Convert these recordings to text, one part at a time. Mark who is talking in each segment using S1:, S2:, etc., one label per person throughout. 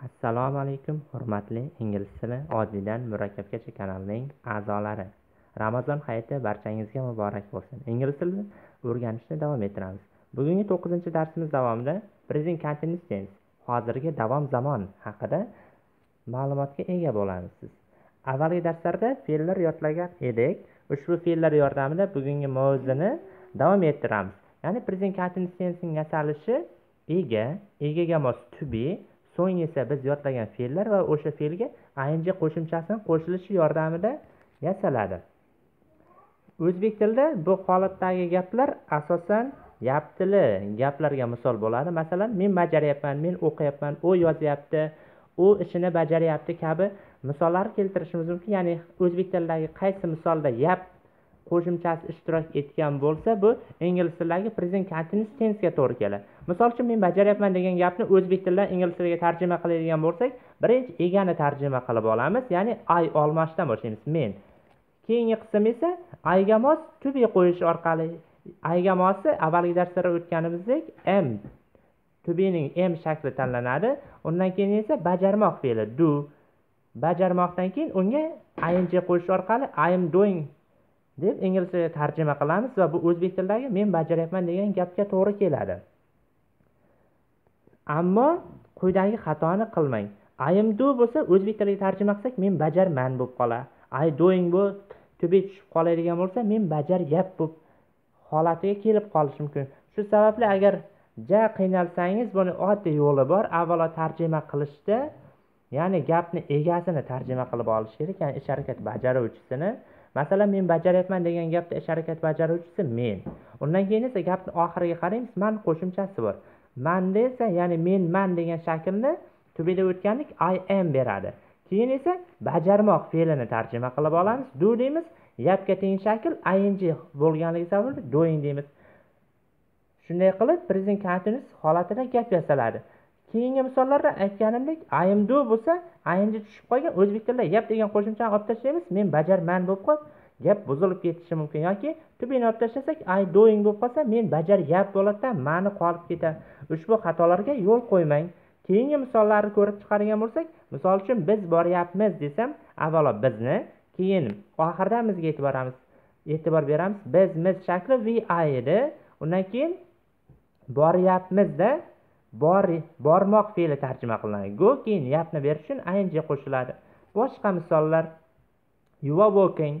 S1: Assalomu alaykum hurmatli ingliz tili oddiydan murakkabgacha kanalining a'zolari. Ramazon hayiti barchangizga muborak bo'lsin. Ingliz tilini o'rganishni davom ettiramiz. Bugungi 9-darsimiz davomida present continuous tense hozirgi davom zamon haqida ma'lumotga ega bo'lamiz. siz Avvalgi darslarda fe'llar yodlagan edik. Ushbu fe'llar yordamida bugungi mavzuni davom ettiramiz. Ya'ni present continuous tensening yasalishi ega, egaga mos to be so'ng esa biz yodlagan fe'llar va o'sha fe'lga ing qo'shimchasini qo'shilishi yordamida yasaladi. O'zbek tilida bu holatdagi gaplar asosan yap tili gaplarga misol bo'ladi. Masalan men bajaryapman men o'qiyapman u yozyapti u ishini bajaryapti kabi misollar keltirishimiz mumkin. Ya'ni o'zbek tilidagi qaysi misolda yap qo'shimchasi ishtirok etgan bo'lsa bu ingliz tilidagi present continuous tensega to'g'ri keladi. Misol uchun men bajaryapman degan gapni o'zbek tilidan ingliz tiliga tarjima qiladigan bo'lsak birinchi egani tarjima qilib olamiz ya'ni i olmashdan boshlaymiz men. Keyingi qism esa ayga mos to be qo'yish orqali ayga mosi avvalgi darslarda o'tganimizdek m. To m shakli tanlanadi. Undan keyin esa bajarmoq fe'li do bajarmoqdan keyin unga ing qo'yish orqali i am doing deb ingliz tiliga tarjima qilamiz va bu o'zbek tilidagi men bajaryapman degan gapga to'g'ri keladi. Ammo quyidagi xatoni qilmang. I am do bo'lsa o'zbek tiliga tarjima qilsak men bajarman bo'lib qoladi i doing bu to tushib qoladigan bo'lsa men bajaryap bo'lib holatiga kelib qolishi mumkin. Shu sababli agar ja qiynalsangiz buni oddiy yo'li bor. Avvalo tarjima qilishda ya'ni gapni egasini tarjima qilib olish kerak ya'ni ish harakat bajaruvchisini. Masalan men bajaryapman degan gapda ish harakat bajaruvchisi men. Undan keyin esa gapni oxiriga qaraymiz man qo'shimchasi bor. Manda esa ya'ni men man degan shaklni tubida o'tganlik i am beradi. Keyin esa bajarmoq fe'lini tarjima qilib olamiz. Do deymiz yapga teng shakl ing bo'lganligi sababli doing deymiz. Shunday qilib present continuous holatida gap yasaladi. Keyingi misollarda aytganimdek i am do bo'lsa ing tushib qolgan o'zbek tilida yap degan qo'shimchani olib tashlaymiz men bajarman bo'lib qolib gap buzilib ketishi mumkin. Yoki tubini olib tashlasak i doing bo'lib qolsa men bajaryap bo'ladida mani qolib ketadi. Ushbu xatolarga yo'l qo'ymang. Keyingi misollarni ko'rib chiqadigan bo'lsak misol uchun biz boryapmiz desam avvalo bizni keyin oxirida bizga e'tibor beramiz. E'tibor beramiz. Biz miz shakli vi edi. Undan keyin boryapmizda bor bormoq fe'li tarjima qilinadi. Go keyin yapni berish uchun ing qo'shiladi. Boshqa misollar. You are walking.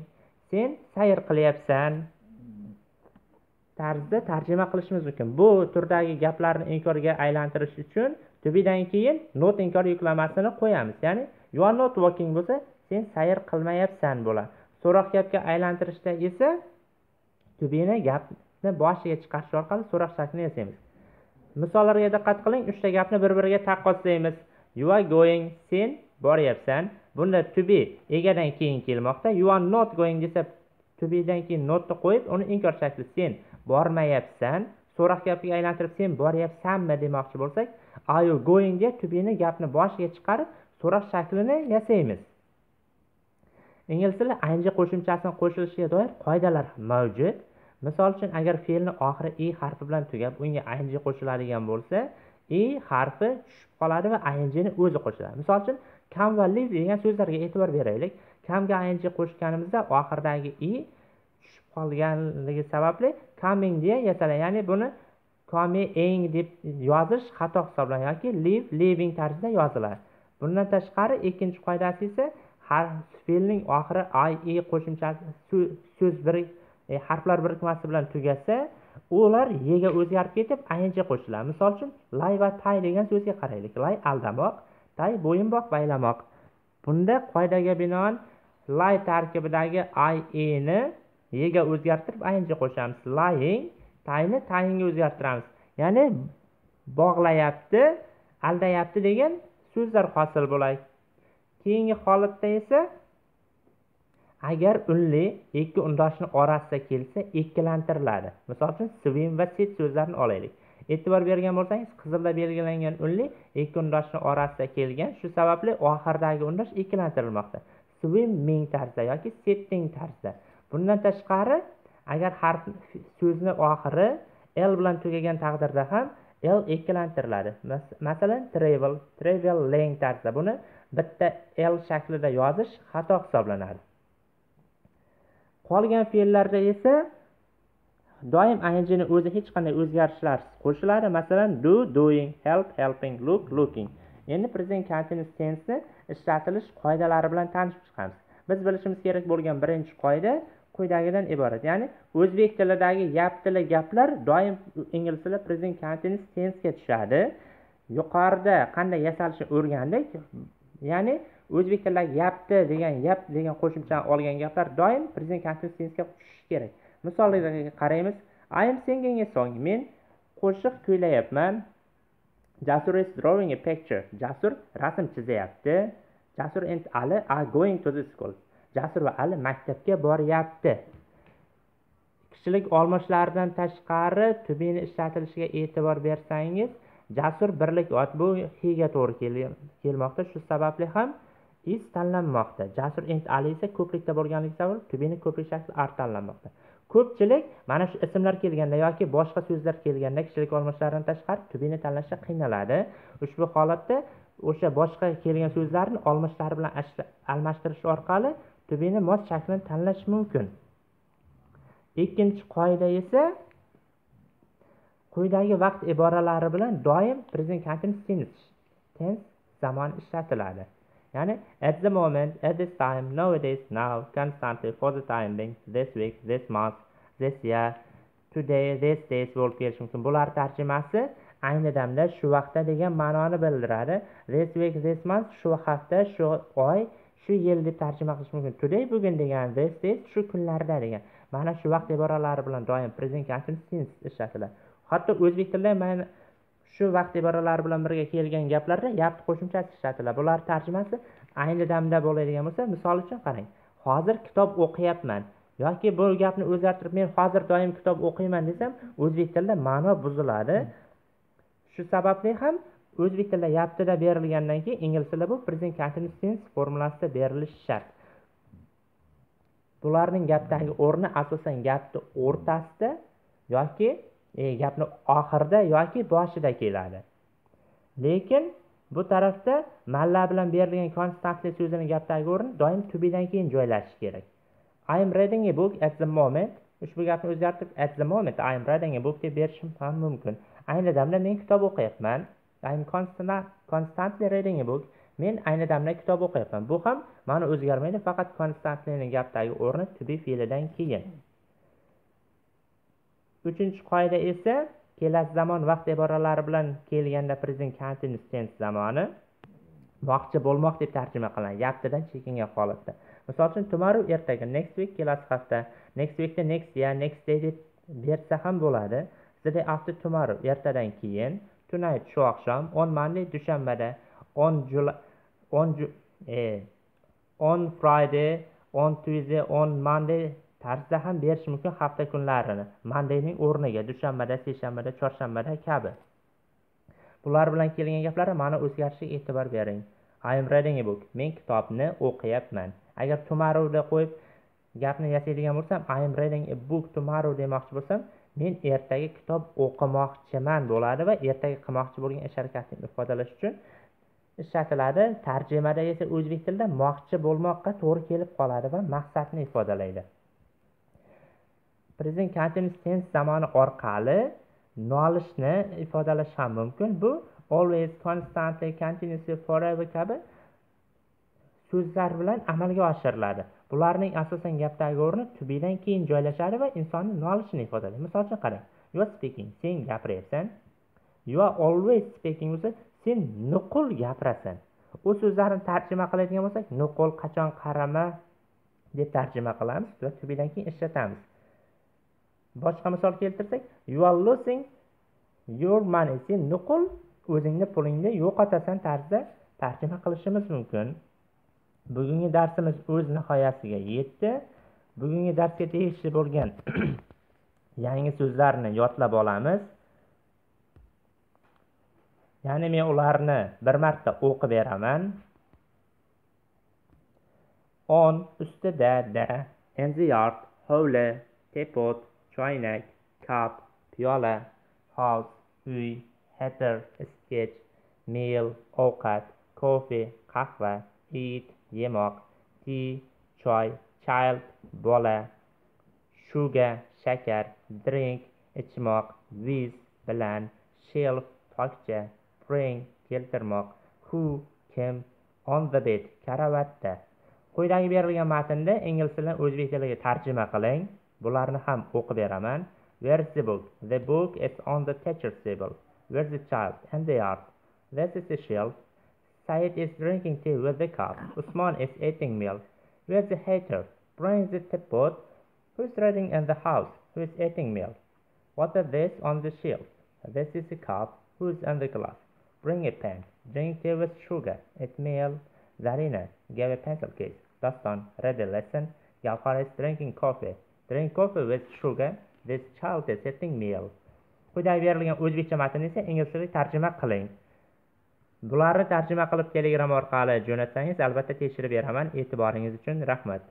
S1: Sen sayr qilyapsan. Tarzda tarjima qilishimiz mumkin. Bu turdagi gaplarni inkorga aylantirish uchun tubidan keyin not inkor yuklamasini qo'yamiz. Ya'ni you are not walking bo'lsa sen sayr qilmayapsan bo'ladi so'roq gapga aylantirishda esa tubini gapni boshiga chiqarish orqali so'roq shaklini yasaymiz. Misollarga diqqat qiling uchta gapni bir biriga taqqoslaymiz. You are going sen boryapsan. Bunda to be egadan keyin kelmoqda. You are not going desa to bedan keyin notni qo'yib uni inkor shakli sen bormayapsan. So'roq gapiga aylantirib sen boryapsanmi demoqchi bo'lsak are you going deb to beni gapni boshiga chiqarib so'roq shaklini yasaymiz. Ingliz tilida ing qo'shimchasini qo'shilishiga doir qoidalar mavjud. Misol uchun agar fe'lni oxiri i harfi bilan tugab unga ing qo'shiladigan bo'lsa i harfi tushib qoladi va ingni o'zi qo'shiladi. Misol uchun kam va live degan so'zlarga e'tibor beraylik. Kamga ing qo'shganimizda oxiridagi i tushib qolganligi sababli coming deya yasaladi ya'ni buni coming deb yozish xato hisoblanadi yoki live living tarzida yoziladi. Bundan tashqari ikkinchi qoidasi esa har fe'lning oxiri i qo'shimchasi so'z bir e, harflar birikmasi bilan tugasa ular yega o'zgarib ketib ing qo'shiladi. Misol uchun lay va tay degan so'zga qaraylik. Lay aldamoq tay bo'yinbog' baylamoq. Bunda qoidaga binoan lay tarkibidagi i eni yega o'zgartirib ing qo'shamiz? Lying tayni tayinga o'zgartiramiz. Ya'ni bog'layapti aldayapti degan so'zlar hosil bo'ladi keyingi holatda esa agar unli ikki undoshni orasida kelsa ikkilantiriladi. Misol uchun swim va sit so'zlarini olaylik. E'tibor bergan bo'lsangiz qizilda belgilangan unli ikki undoshni orasida kelgan shu sababli oxiridagi undosh ikkilantirilmoqda swimming tarzda yoki setting tarzda. Bundan tashqari agar harf so'zni oxiri l bilan tugagan taqdirda ham l ikkilantiriladi masalan travel traveling tarzda buni bitta l shaklida yozish xato hisoblanadi. Qolgan fe'llarda esa doim ingni o'zi hech qanday o'zgarishlarsiz qo'shiladi masalan do doing help helping look looking. Endi present continuous tense ishlatilish qoidalari bilan tanishib chiqamiz. Biz bilishimiz kerak bo'lgan birinchi qoida quyidagidan iborat. Ya'ni o'zbek tilidagi yap tili gaplar doim ingliz tili present continuous tensega tushadi. Yuqorida qanday yasalishini o'rgandik. Ya'ni o'zbek tilidagi yapti degan yap degan qo'shimchani olgan gaplar doim present continuous tensega tushishi kerak. Misollarga qaraymiz. I am singing a song. Men qo'shiq kuylayapman. Jasur is drawing a picture. Jasur rasm chizayapti jasur and ali are going to the school. Jasur va ali maktabga boryapti. Kishilik olmoshlaridan tashqari tubini ishlatilishiga e'tibor bersangiz jasur birlik ot bu higa to'g'ri kelmoqda. Shu sababli ham is tanlanmoqda. Jasur and ali esa ko'plikda bo'lganligi sabab tubini ko'prik shakli ar tanlanmoqda ko'pchilik mana shu ismlar kelganda yoki boshqa so'zlar kelganda kishilik olmoshlaridan tashqari tubini tanlashda qiynaladi. Ushbu holatda o'sha boshqa kelgan so'zlarni olmoshlari bilan almashtirish orqali tubini mos shaklini tanlash mumkin. Ikkinchi qoida esa quyidagi vaqt iboralari bilan doim present continuous tense zamon ishlatiladi. Ya'ni at the moment at this time nowadays now constantly for the time being this week this month this year today this days bo'lib kelishi mumkin. Bular tarjimasi ayni damda shu vaqtda degan ma'noni bildiradi. This week this month shu hafta shu oy shu yil deb tarjima qilish mumkin. Today bugun degan this days shu kunlarda degan. Mana shu vaqt iboralari bilan doim present continuous tense ishlatiladi. Hatto o'zbek tilida shu vaqt iboralari bilan birga kelgan gaplarda yapti qo'shimchasi ishlatiladi. Bular tarjimasi ayni damda bo'ladigan bo'lsa misol uchun qarang. Hozir kitob o'qiyapman yoki bu gapni o'zgartirib men hozir doim kitob o'qiyman desam o'zbek tilida ma'no buziladi. Shu sababli ham o'zbek tilida yaptida berilgandan keyin ingliz tilida bu present continuous tense formulasida berilishi shart. Bularning gapdagi o'rni asosan gapni o'rtasida yoki e, gapni oxirida yoki boshida keladi. Lekin bu tarafda malla bilan berilgan constantly so'zini gapdagi o'rni doim to bedan keyin joylashishi kerak. I am reading a book at the moment. Ushbu gapni o'zgartirib at the moment i am reading a book deb berishim ham mumkin. Ayni damda men kitob o'qiyapman. I am constantly reading a book. Men ayni damda kitob o'qiyapman. Bu ham ma'no o'zgarmaydi faqat constantlyni gapdagi o'rni to be fe'lidan keyin. Uchinchi qoida esa kelasi zamon vaqt iboralari bilan kelganda present continuous tense zamoni. Vaqtcha bo'lmoq deb tarjima qilinadi yaptidan chekingan holatda. Misol uchun tomorrow ertaga next week kelasi hafta. Next weekda next year next day deb bersa ham bo'ladi. The day after tomorrow ertadan keyin tonight shu oqshom on monday dushanbada on july on eh, on friday on tuesday on monday tarzda ham berish mumkin hafta kunlarini. Mondayning o'rniga dushanbada seshanbada chorshanbada kabi. Bular bilan kelgan gaplar mani o'zgarishiga e'tibor bering. I am reading a book. Men kitobni o'qiyapman. Agar tomorrowda qo'yib gapni yasaydigan bo'lsam i am reading a book tomorrow demoqchi bo'lsam men ertaga kitob o'qimoqchiman bo'ladi va ertaga qilmoqchi bo'lgan ish harakatni ifodalash uchun ishlatiladi. Tarjimada esa o'zbek tilida moqchi bo'lmoqqa to'g'ri kelib qoladi va maqsadni ifodalaydi. Present continuous tense zamoni orqali nolishni ifodalash ham mumkin. Bu always constantly continuously forever kabi so'zlar bilan amalga oshiriladi. Bularning asosan gapdagi o'rni to bedan keyin joylashadi va insonni nolishini ifodalaydi misol uchun qarang you are speaking sen gapiryapsan. You are always speaking bo'lsa sen nuqul gapirasan. U so'zlarni tarjima qiladigan bo'lsak nuqul qachon qarama deb tarjima qilamiz va to bedan keyin ishlatamiz. Boshqa misol keltirsak you are losing your money. Sen nuqul o'zingni pulingni yo'qotasan tarzda tarjima qilishimiz mumkin. Bugungi darsimiz o'z nihoyasiga yetdi. Bugungi darsga tegishli bo'lgan yangi so'zlarni yodlab olamiz. Ya'ni men ularni bir marta o'qib beraman. On ustida da in the yard hovli tepot choynak kap piyola house uy heter sketch meyl ovqat kofe qahva eat yemoq tea choy child bola sugar shakar drink ichmoq with bilan shelf tokcha bring keltirmoq who kim on the bed karavotda. Quyidagi berilgan matnni ingliz tilidan o'zbek tiliga tarjima qiling. Bularni ham o'qib beraman where is the book the book is on the teacher's table where's the child and the art this is the shelf Said is drinking tea with the cup. Usman is eating milk. Where's the hater? Bring the teapot. Who's reading in the house? Who is eating milk? What is this on the shelf? This is a cup. Who's in the glass? Bring a pen. Drink tea with sugar. Eat meal. Zarina gave a pencil case. Dastan read a lesson. Gafar is drinking coffee. Drink coffee with sugar. This child is eating meal. Quyidagi berilgan o'zbekcha matnni esa ingliz tiliga tarjima qiling. Bularni tarjima qilib Telegram orqali jo'natsangiz, albatta tekshirib beraman. E'tiboringiz uchun rahmat.